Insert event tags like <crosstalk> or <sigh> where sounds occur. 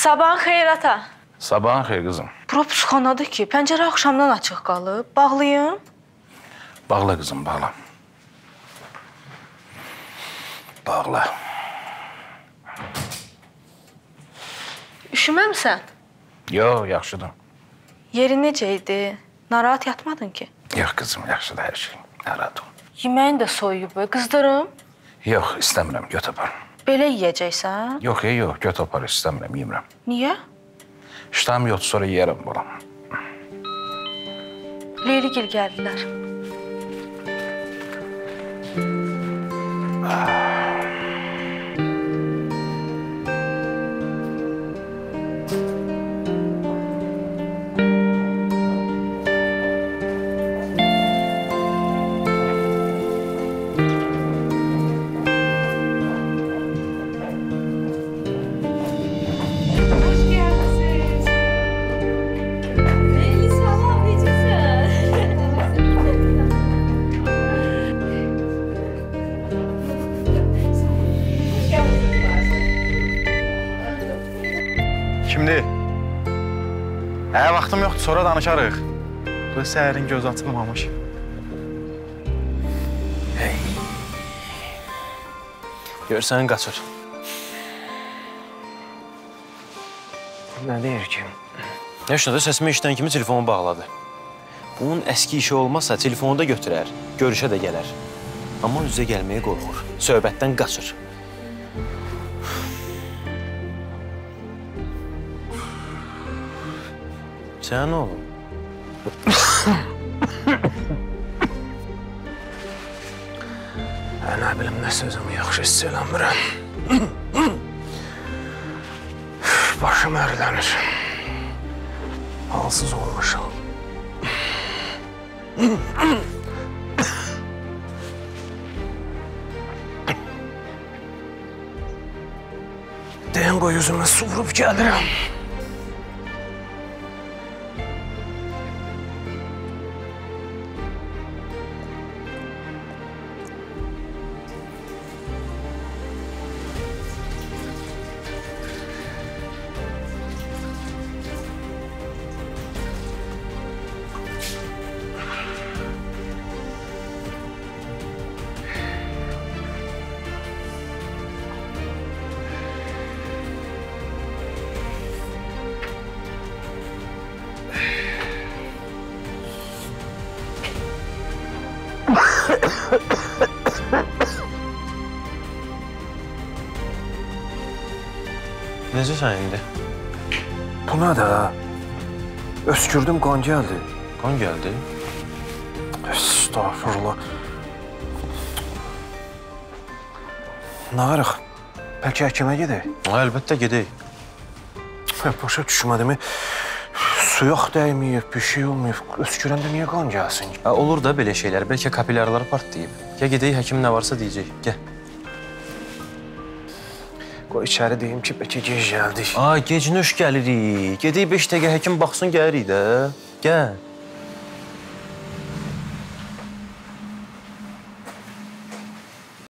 Sabahın xeyir ata. Sabahın xeyir qızım. Bura pusxanadır ki, pəncərə axşamdan açıq qalıb. Bağlayım. Bağla qızım, bağla. Bağla. Üşüməmsən? Yo, yaxşıdır. Yerin necə idi? Narahat yatmadın ki? Yox qızım, yaxşıdır hər şey. Narahat ol. Yeməyin də soyuyub, qızdırım. Yox, istəmirəm, göt apar. Belə yeyəcəksən? Yox, yox, göt apar, istəmirəm, yemirəm. Niyə? İştahım yoxdur, sonra yeyərəm balam. Leyligil gəldilər. Kimdir? Hə, vaxtım yoxdur, sonra danışarıq. Bu səhərin göz açılmamış. Görsən qaçır. Nə deyir ki? Heç nədə səsimi eşidən kimi telefonu bağladı. Bunun əski işi olmasa telefonu da götürər, görüşə də gələr. Amma üzə gəlməyə qorxur. Söhbətdən qaçır. Sənə nə olub? Hə, nə bilim, nə sözümü yaxşı hiss eləmirəm. Başım ərilənir. Halsız olmuşam. Deyən qoy yüzümə su vurub gəlirəm. <coughs> Necəsən indi? Bu nədir? Öskürdüm, qan gəldi. Qan gəldi. Estağfurullah. Nə arıq? Bəlkə həkimə gedək? Ha, əlbəttə gedək. Hə, Başa düşmədimi? Su dəyməyib, bir şey olmayıb. Öskürəndə niyə qan gəlsin? Ha, olur da belə şeylər. Bəlkə kapilyarlar partlayıb. Gəl gedək, həkim nə varsa deyəcək. Gəl. Qoy içəri deyim ki, bəlkə gec gəldik. Ay, gec nöş gəlirik. Gedək 5 dəqiqə həkim baxsın, gəlirik də. Gəl.